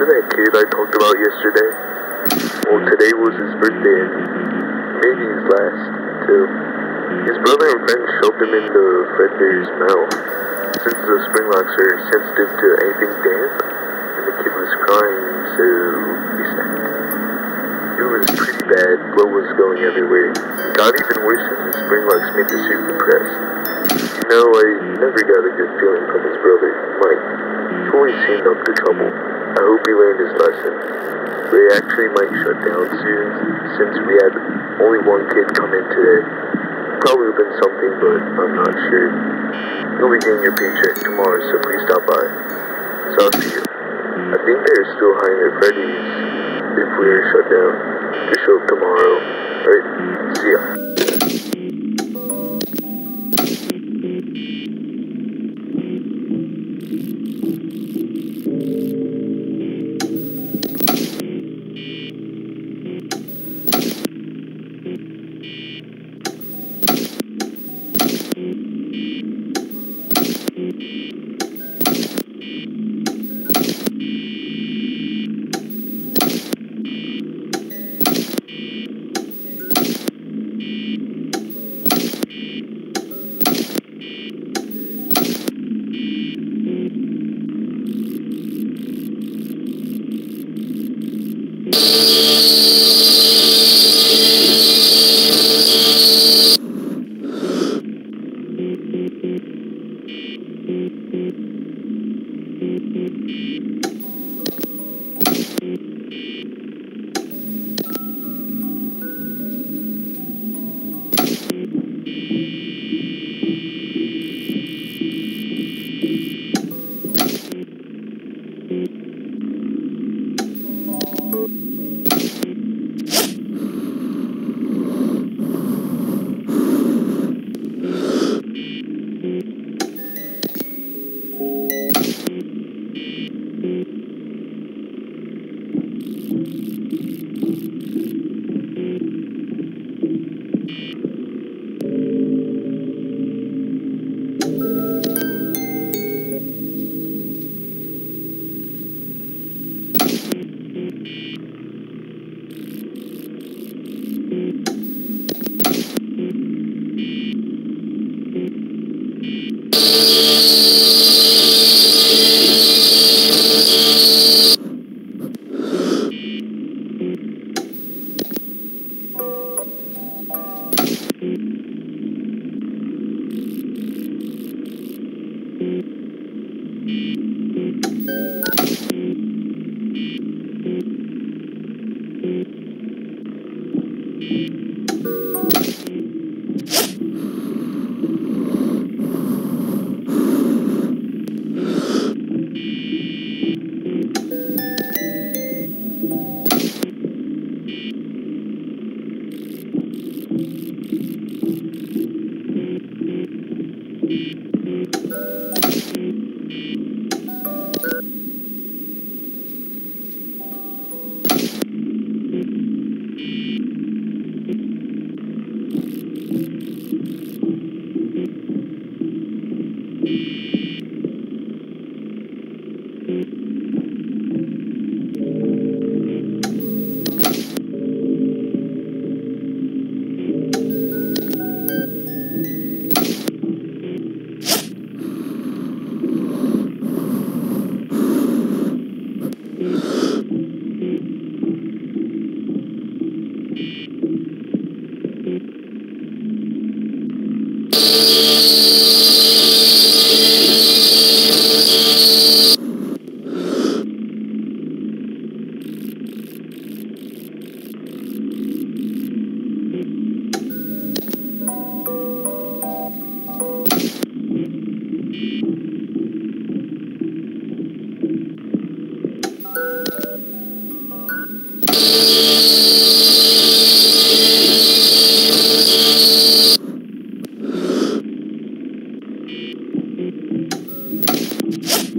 That kid I talked about yesterday? Well, today was his birthday, and maybe his last, too. His brother and friends shoved him into Fredbear's mouth. Since the spring locks are sensitive to anything damp, and the kid was crying, so he snapped. It was pretty bad. Blood was going everywhere. It got even worse as the spring locks made the suit compressed. You know, I never got a good feeling from his brother, Mike. He always seemed up to trouble. I hope he learned his lesson. They actually might shut down soon, since we had only one kid come in today. Probably been something, but I'm not sure. You'll be getting your paycheck tomorrow, so please stop by. So I'll see you. I think they're still hiring at Freddy's if we are shut down. Just show up tomorrow. Alright, see ya. you you